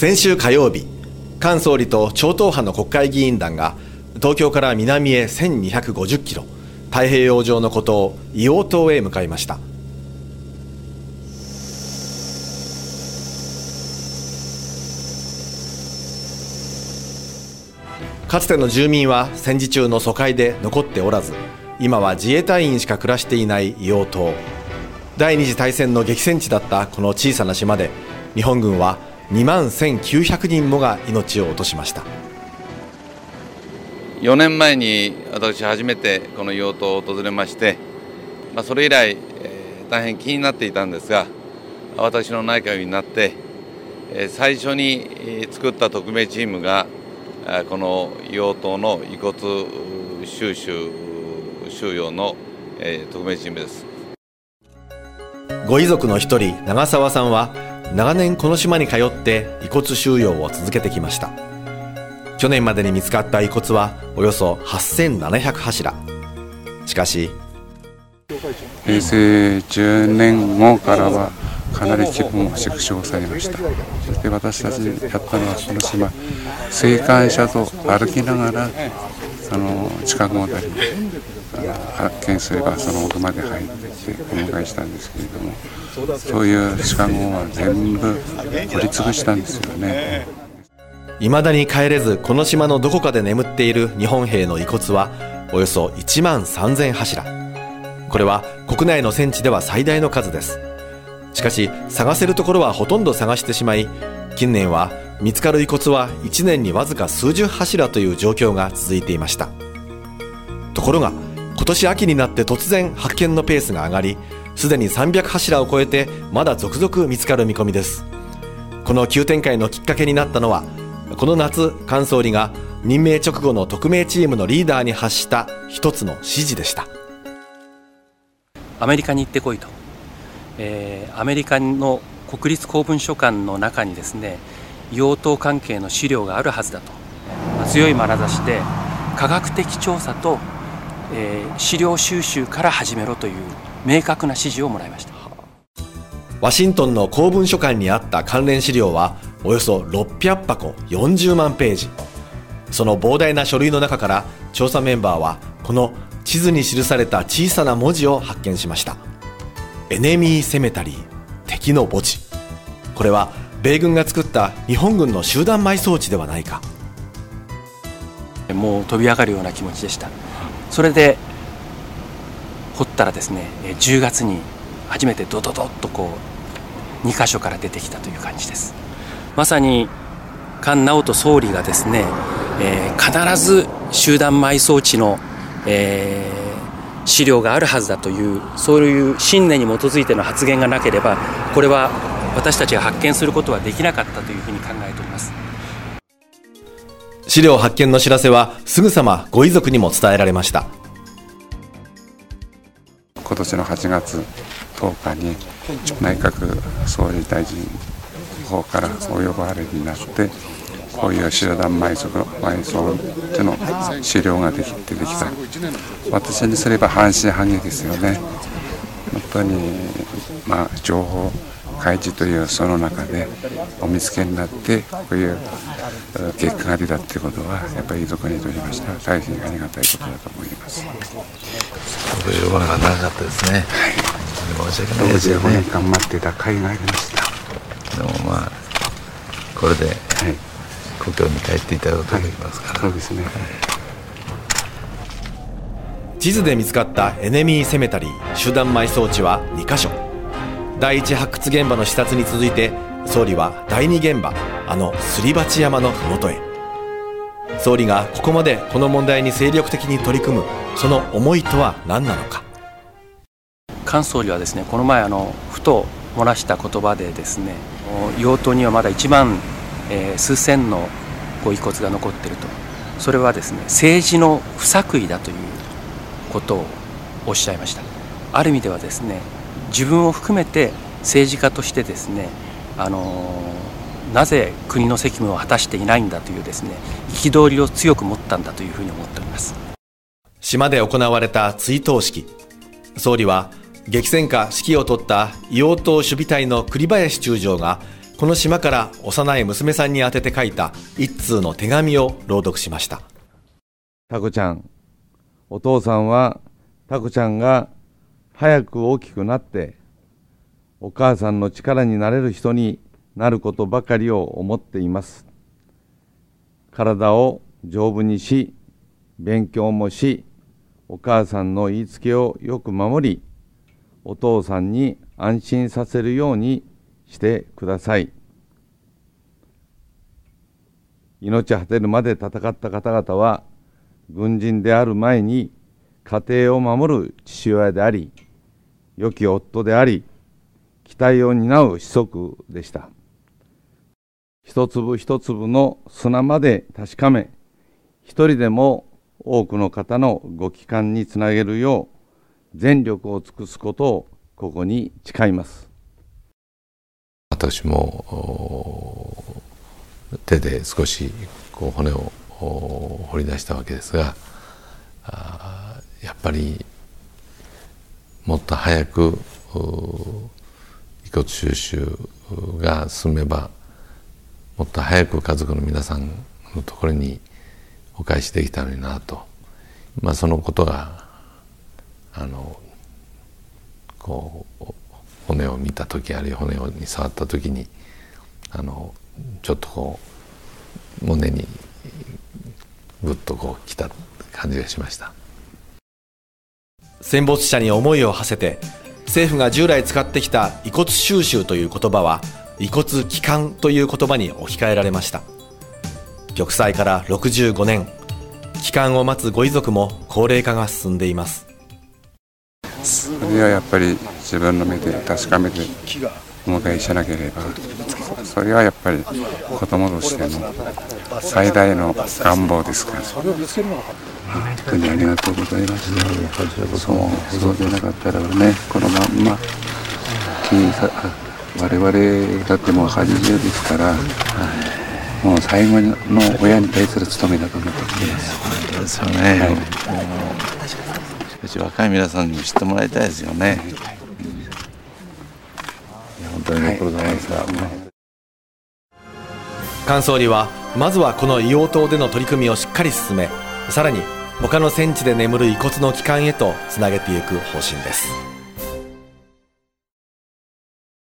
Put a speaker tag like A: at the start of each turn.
A: 先週火曜日菅総理と超党派の国会議員団が東京から南へ1250キロ太平洋上の孤島硫黄島へ向かいました。かつての住民は戦時中の疎開で残っておらず今は自衛隊員しか暮らしていない硫黄島。第二次大戦の激戦地だったこの小さな島で日本軍は2万1900人もが命を落としました。
B: 4年前に私初めてこの硫黄島を訪れまして、まあ、それ以来、えー、大変気になっていたんですが私の内閣になって、えー、最初に作った特命チームがこの硫黄島の遺骨収集収容の、えー、特命チームです。
A: ご遺族の一人長澤さんは長年この島に通って遺骨収容を続けてきました。去年までに見つかった遺骨はおよそ8700柱。しかし
C: 平成10年後からはかなり規模も縮小されました。そして私たちやったのはこの島生還者と歩きながらあの近くまで発見すればその奥まで入ってお迎えしたんですけれどもそういう地下壕は全部掘り潰したんですよね。
A: 未だに帰れずこの島のどこかで眠っている日本兵の遺骨はおよそ1万3000柱。これは国内の戦地では最大の数です。しかし探せるところはほとんど探してしまい近年は見つかる遺骨は1年にわずか数十柱という状況が続いていました。ところが今年秋になって突然発見のペースが上がりすでに300柱を超えてまだ続々見つかる見込みです。この急展開のきっかけになったのはこの夏菅総理が任命直後の特命チームのリーダーに発した一つの指示でした。
D: アメリカに行ってこいと。えー、アメリカの国立公文書館の中にですね硫黄島関係の資料があるはずだと。まあ強い眼差しで科学的調査と、えー、資料収集から始めろという明確な指示をもらいました。
A: ワシントンの公文書館にあった関連資料はおよそ600箱40万ページ。その膨大な書類の中から調査メンバーはこの地図に記された小さな文字を発見しました。エネミーセメタリー敵の墓地。これは米軍が作った日本軍の集団埋葬地ではないか。
D: もう飛び上がるような気持ちでした。それで掘ったらですね10月に初めてドドドッとこう2箇所から出てきたという感じです。まさに菅直人総理がですね、えー、必ず集団埋葬地の、えー資料があるはずだというそういう信念に基づいての発言がなければこれは私たちが発見することはできなかったというふうに考えております。
A: 資料発見の知らせはすぐさまご遺族にも伝えられました。
C: 年の8月10日に内閣総理大臣の方からお呼ばれになってこういう集団埋葬埋葬っての資料ができ出てきた。私にすれば半信半疑ですよね。本当にまあ情報開示というその中でお見つけになってこういう結果が出たっていうことはやっぱり遺族にとりましては大変ありがたいことだと思います。
E: そういうが長かったですね、
C: はい、申し訳ないですよね5年間待ってた甲斐がありました。
E: でもまあこれで、はい。故郷に帰っていただくことができますから、はい、そうですね、
A: 地図で見つかったエネミーセメタリー集団埋葬地は2カ所第一発掘現場の視察に続いて総理は第二現場あのすり鉢山の麓へ。総理がここまでこの問題に精力的に取り組むその思いとは何なのか。
D: 菅総理はですねこの前あのふと漏らした言葉でですね用途にはまだ1万えー、数千のご遺骨が残っていると。それはですね政治の不作為だということをおっしゃいました。ある意味ではですね自分を含めて政治家としてですねあのなぜ国の責務を果たしていないんだというですね憤りを強く持ったんだというふうに思っております。
A: 島で行われた追悼式。総理は激戦下指揮を執った硫黄島守備隊の栗林中将がこの島から幼い娘さんに宛てて書いた一通の手紙を朗読しました。
F: タコちゃん。お父さんはタコちゃんが早く大きくなってお母さんの力になれる人になることばかりを思っています。体を丈夫にし勉強もしお母さんの言いつけをよく守りお父さんに安心させるようにしてください。命果てるまで戦った方々は軍人である前に家庭を守る父親であり良き夫であり期待を担う子息でした。一粒一粒の砂まで確かめ一人でも多くの方のご帰還につなげるよう全力を尽くすことをここに誓います。
E: 私も手で少しこう骨を掘り出したわけですがやっぱりもっと早く遺骨収集が進めばもっと早く家族の皆さんのところにお返しできたのになと、まあ、そのことがあのこう骨を見た時あるいは骨に触った時にあのちょっとこう胸にぐっとこうきた感じがしました。
A: 戦没者に思いを馳せて政府が従来使ってきた遺骨収集という言葉は遺骨帰還という言葉に置き換えられました。玉砕から65年帰還を待つご遺族も高齢化が進んでいます。
C: それはやっぱり自分の目で確かめてお迎えしなければそれはやっぱり子供としての最大の願望ですから。本当にありがとうございましたそうそうでなかったらねこのまんま我々だってもう80ですから、もう最後の親に対する務めだと思ってます。
B: 本当ですよね。はい、しかし若い皆さんに知ってもらいたいですよね。
E: 本当にご苦労様でした。
A: 菅総理はまずはこの硫黄島での取り組みをしっかり進めさらに他の戦地で眠る遺骨の帰還へとつなげていく方針です。